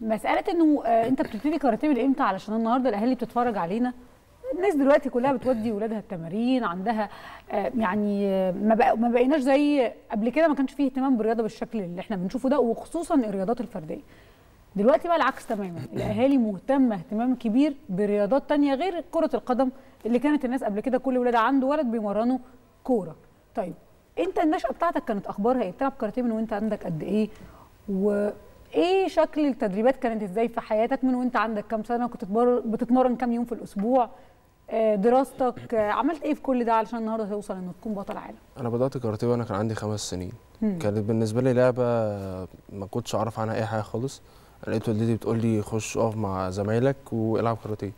مسألة إنه آه أنت بتبتدي كاراتيه من إمتى علشان النهارده الأهالي بتتفرج علينا؟ الناس دلوقتي كلها بتودي ولادها التمارين عندها آه يعني آه ما, بق... ما بقيناش زي قبل كده ما كانش فيه اهتمام بالرياضة بالشكل اللي إحنا بنشوفه ده وخصوصا الرياضات الفردية. دلوقتي بقى العكس تماما. الأهالي مهتمة اهتمام كبير برياضات تانية غير كرة القدم اللي كانت الناس قبل كده كل ولاد عنده ولد بيمرنوا كورة. طيب أنت النشأة بتاعتك كانت أخبارها إيه؟ بتلعب كاراتيه من وأنت عندك قد إيه؟ وايه شكل التدريبات كانت إزاي في حياتك من وأنت عندك كام سنة؟ كنت بتتمرن كام يوم في الأسبوع؟ دراستك؟ عملت إيه في كل ده علشان النهارده توصل انه تكون بطل عالم؟ أنا بدأت كاراتيه وأنا كان عندي خمس سنين. مم. كانت بالنسبة لي لعبة ما كنتش أعرف عنها أي حاجة خالص. لقيت والدتي بتقول لي خش اقف مع زمايلك والعب كاراتيه.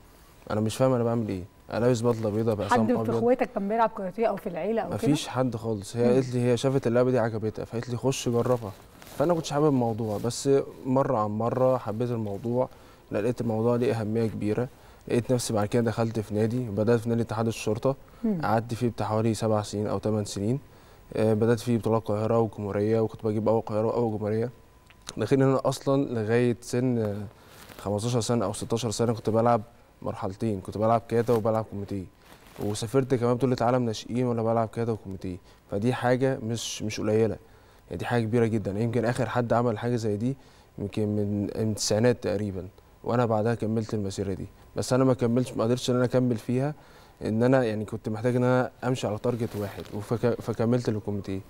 أنا مش فاهم أنا بعمل إيه. أنا لابس بدلة بيضاء ابيض حد في إخواتك كان بيلعب كاراتيه أو في العيلة أو كده؟ مفيش حد خالص. هي قالت لي هي شافت اللعبة دي عجبتها فقالت لي خش جربها. فأنا كنتش حابب الموضوع بس مرة عن مرة حبيت الموضوع لقيت الموضوع ليه أهمية كبيرة. لقيت نفسي بعد كده دخلت في نادي بدأت في نادي اتحاد الشرطة. قعدت فيه بتاع حوالي سبع سنين أو ثمان سنين. بدأت فيه بطولات القاهرة والجمهوريه وكنت بجيب أول قاهرة وأول جمهورية. داخلين هنا أصلا لغاية سن 15 سنة أو 16 سنة كنت بلعب مرحلتين كنت بلعب كاتا وبلعب كوميتيه. وسافرت كمان بطولة عالم ناشئين وأنا بلعب كاتا وكوميتيه. فدي حاجة مش مش قليلة. دي حاجة كبيرة جدا. يمكن آخر حد عمل حاجة زي دي يمكن من التسعينات تقريبا وأنا بعدها كملت المسيرة دي. بس أنا ما كملتش ما قدرتش إن أنا أكمل فيها إن أنا يعني كنت محتاج إن أنا أمشي على تارجت واحد فكملت الكوميتيه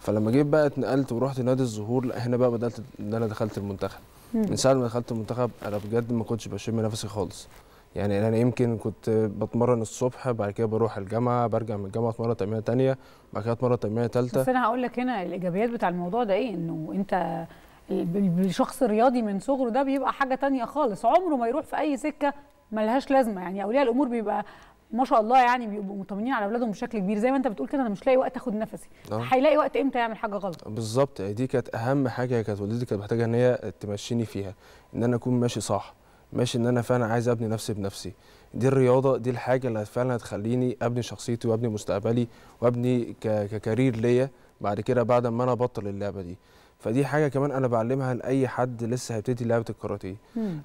فلما جيت بقى اتنقلت ورحت نادي الزهور لا هنا بقى بدأت إن أنا دخلت المنتخب. من ساعة ما دخلت المنتخب أنا بجد ما كنتش بشم نفسي خالص. يعني أنا يمكن كنت بتمرن الصبح بعد كده بروح الجامعة برجع من الجامعة أتمرن تمرينة ثانية بعد كده أتمرن تمرينة ثالثه بس أنا هقول لك هنا الإيجابيات بتاع الموضوع ده إيه؟ إنه أنت الشخص الرياضي من صغره ده بيبقى حاجة تانية خالص. عمره ما يروح في أي سكة ملهاش لازمة. يعني أولياء الأمور بيبقى ما شاء الله يعني بيبقوا مطمنين على أولادهم بشكل كبير. زي ما أنت بتقول كده أنا مش لاقي وقت أخد نفسي. هيلاقي وقت إمتى يعمل حاجة غلط؟ بالظبط. دي كانت أهم حاجة كانت والدتي كانت محتاجه إن هي تمشيني فيها. إن أنا أكون ماشي صح. ماشي إن أنا فعلا عايز أبني نفسي بنفسي. دي الرياضة دي الحاجة اللي فعلا هتخليني أبني شخصيتي وأبني مستقبلي وأبني ككارير ليا بعد كده بعد ما أنا أبطل اللعبة دي. فدي حاجة كمان أنا بعلمها لأي حد لسه هيبتدي لعبة الكاراتيه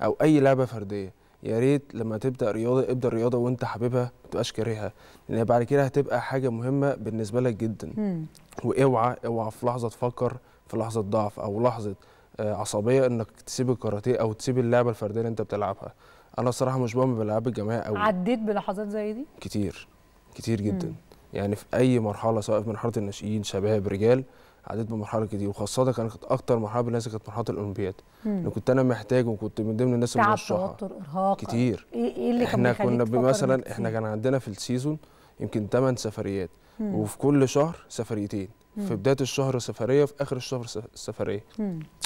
أو أي لعبة فردية. يا ريت لما تبدأ رياضة ابدأ رياضة وأنت حاببها ما تبقاش كارهها لأن بعد كده هتبقى حاجة مهمة بالنسبة لك جدا. وأوعى أوعى في لحظة تفكر في لحظة ضعف أو لحظة عصبية إنك تسيب الكاراتيه أو تسيب اللعبة الفردية اللي أنت بتلعبها. أنا الصراحة مش بؤمن بالالعاب الجماعية قوي عديت بلحظات زي دي؟ كتير كتير جدا. مم. يعني في أي مرحلة سواء في مرحلة الناشئين شباب رجال عديت بمرحلة كتير. وخاصة كانت أكتر مرحلة بالنسبة كانت مرحلة الأولمبياد. اللي كنت أنا محتاج وكنت من ضمن الناس المرشحة. توتر إرهاق. كتير. إيه اللي إحنا كنا مثلا إحنا كان عندنا في السيزون يمكن 8 سفريات. مم. وفي كل شهر سفريتين. في بداية الشهر سفريه في آخر الشهر سفريه.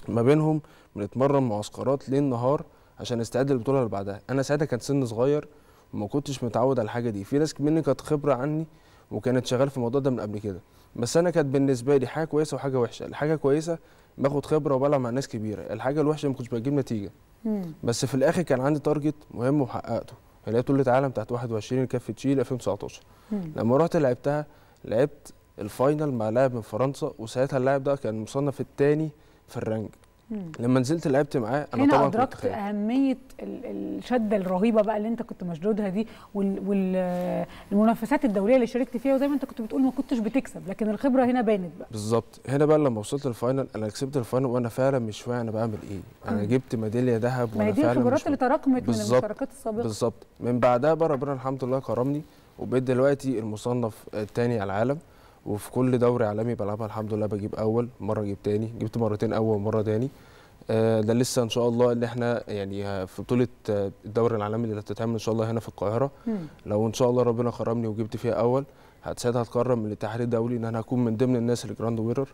ما بينهم بنتمرن معسكرات ليل نهار عشان نستعد للبطولة اللي بعدها. أنا ساعتها كان سن صغير وما كنتش متعود على الحاجة دي. في ناس مني كانت خبرة عني وكانت شغال في الموضوع ده من قبل كده. بس أنا كانت بالنسبة لي حاجة كويسة وحاجة وحشة. الحاجة كويسة باخد خبرة وبلعب مع ناس كبيرة. الحاجة الوحشة ما كنتش بجيب نتيجة. مم. بس في الآخر كان عندي تارجت مهم وحققته. اللي هي بطوله عالم بتاعت 21 كاف تشيل 2019 مم. لما رحت لعبتها لعبت ال final مع لاعب من فرنسا وساعتها اللاعب ده كان مصنف الثاني في ال rank. مم. لما نزلت لعبت معاه أنا هنا طبعا أدركت كنت أهمية الشدة الرهيبة بقى اللي أنت كنت مشدودها دي والمنافسات الدولية اللي شاركت فيها وزي ما أنت كنت بتقول ما كنتش بتكسب لكن الخبرة هنا بانت بقى. بالظبط. هنا بقى لما وصلت ال final أنا كسبت ال final وأنا فعلا مش فاهم أنا بعمل إيه. أنا مم. جبت ميدالية ذهب وأنا فعلا الخبرات اللي تراكمت من المشاركات السابقة. بالظبط. من بعدها بقى ربنا الحمد لله كرمني وبقيت دلوقتي المصنف الثاني على العالم. وفي كل دوري عالمي بلعبها الحمد لله. بجيب أول مرة أجيب تاني. جبت مرتين أول ومرة تاني. ده لسه إن شاء الله اللي إحنا يعني في بطولة الدوري العالمي اللي هتتعمل إن شاء الله هنا في القاهرة. لو إن شاء الله ربنا كرمني وجبت فيها أول ساعتها هتكرم من الاتحاد الدولي إن أنا هكون من ضمن الناس ال grand winner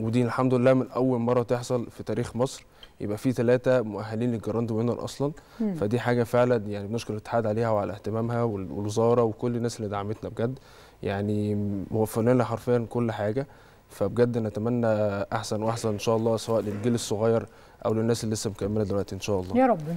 ودي الحمد لله من أول مرة تحصل في تاريخ مصر. يبقى في ثلاثة مؤهلين لل grand winner أصلا. مم. فدي حاجة فعلا يعني بنشكر الاتحاد عليها وعلى اهتمامها والوزارة وكل الناس اللي دعمتنا بجد. يعني وفر لنا حرفيا كل حاجة. فبجد نتمنى أحسن وأحسن إن شاء الله سواء للجيل الصغير أو للناس اللي لسه مكملة دلوقتي إن شاء الله. يا رب